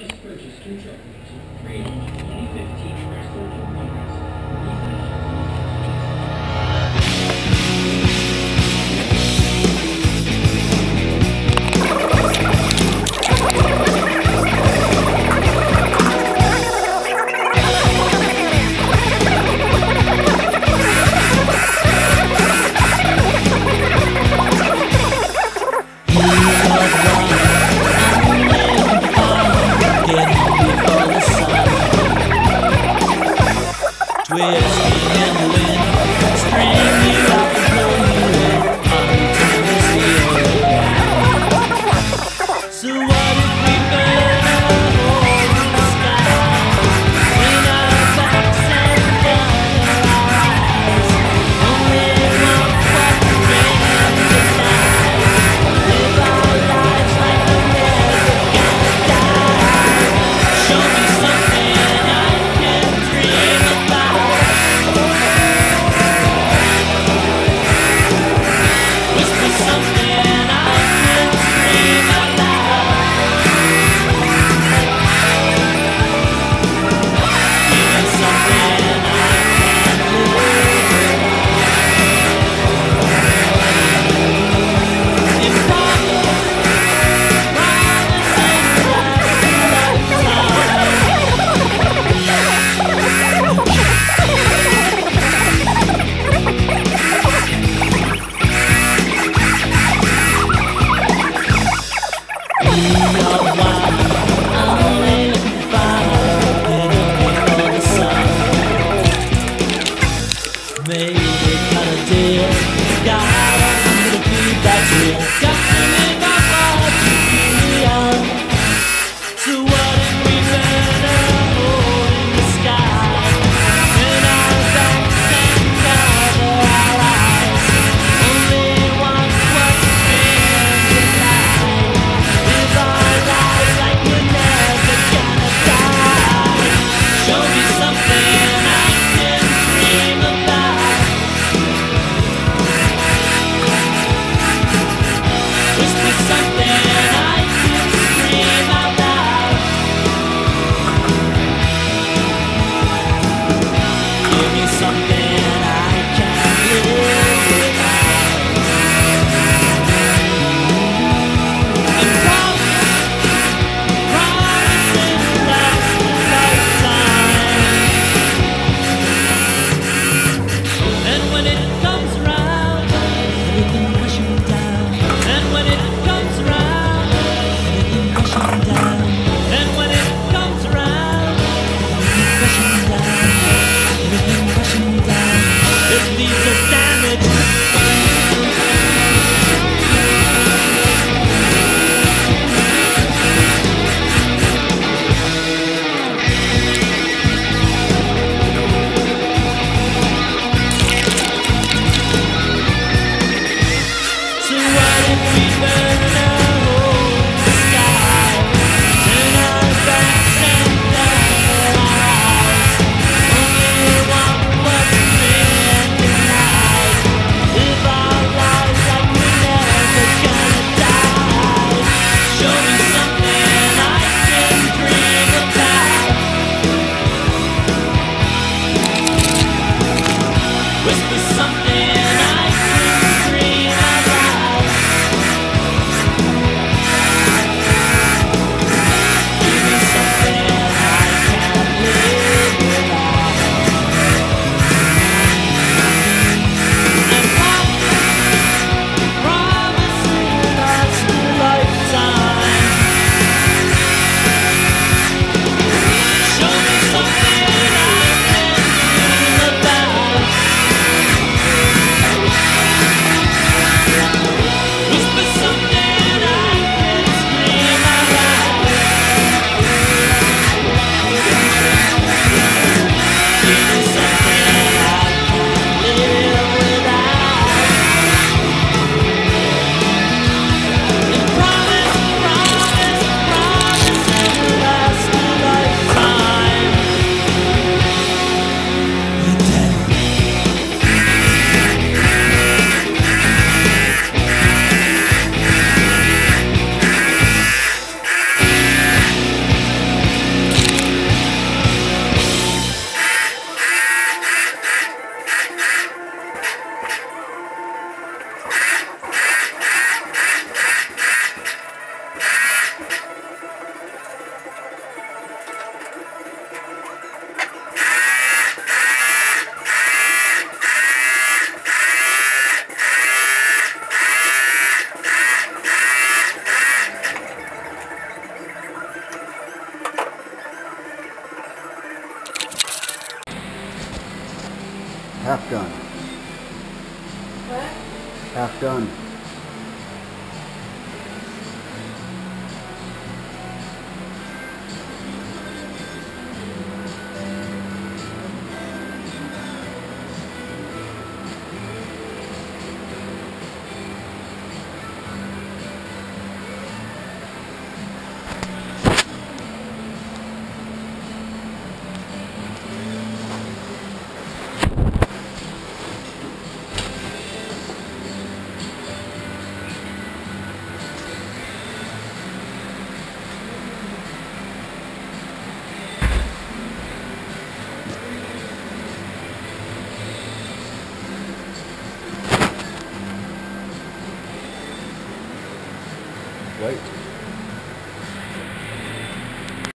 just purchased two truckloads of pre-owned 2015 Half done. What? Half done. Wait.